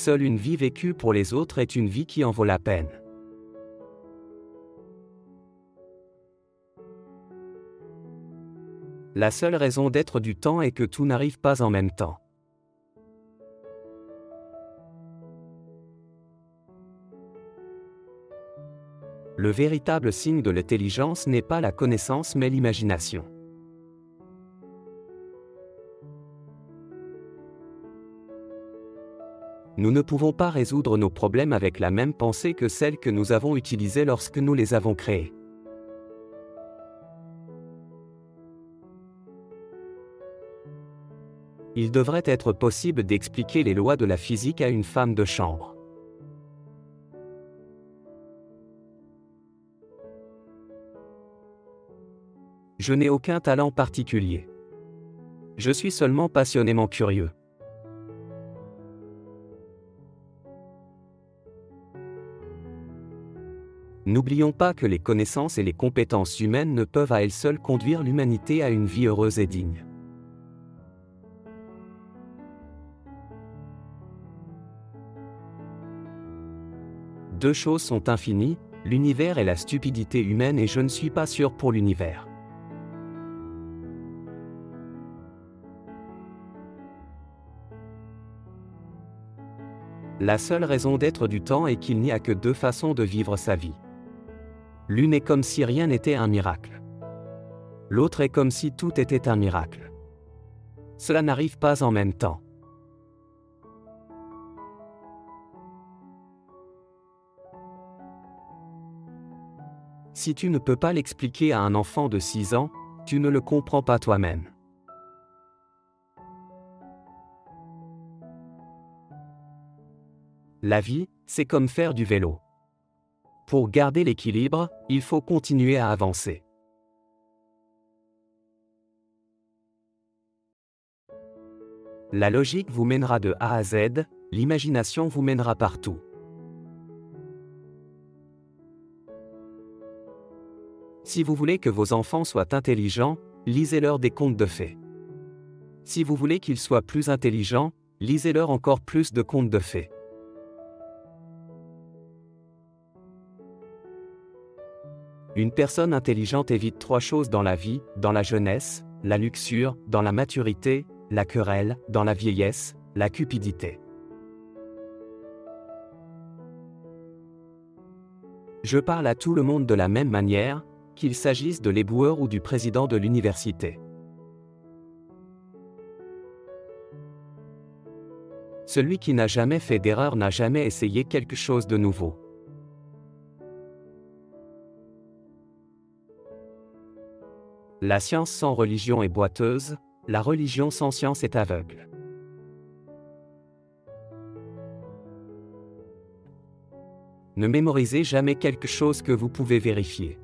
seule une vie vécue pour les autres est une vie qui en vaut la peine. La seule raison d'être du temps est que tout n'arrive pas en même temps. Le véritable signe de l'intelligence n'est pas la connaissance mais l'imagination. Nous ne pouvons pas résoudre nos problèmes avec la même pensée que celle que nous avons utilisée lorsque nous les avons créés. Il devrait être possible d'expliquer les lois de la physique à une femme de chambre. Je n'ai aucun talent particulier. Je suis seulement passionnément curieux. N'oublions pas que les connaissances et les compétences humaines ne peuvent à elles seules conduire l'humanité à une vie heureuse et digne. Deux choses sont infinies, l'univers et la stupidité humaine et je ne suis pas sûr pour l'univers. La seule raison d'être du temps est qu'il n'y a que deux façons de vivre sa vie. L'une est comme si rien n'était un miracle. L'autre est comme si tout était un miracle. Cela n'arrive pas en même temps. Si tu ne peux pas l'expliquer à un enfant de 6 ans, tu ne le comprends pas toi-même. La vie, c'est comme faire du vélo. Pour garder l'équilibre, il faut continuer à avancer. La logique vous mènera de A à Z, l'imagination vous mènera partout. Si vous voulez que vos enfants soient intelligents, lisez-leur des contes de fées. Si vous voulez qu'ils soient plus intelligents, lisez-leur encore plus de contes de fées. Une personne intelligente évite trois choses dans la vie, dans la jeunesse, la luxure, dans la maturité, la querelle, dans la vieillesse, la cupidité. Je parle à tout le monde de la même manière, qu'il s'agisse de l'éboueur ou du président de l'université. Celui qui n'a jamais fait d'erreur n'a jamais essayé quelque chose de nouveau. La science sans religion est boiteuse, la religion sans science est aveugle. Ne mémorisez jamais quelque chose que vous pouvez vérifier.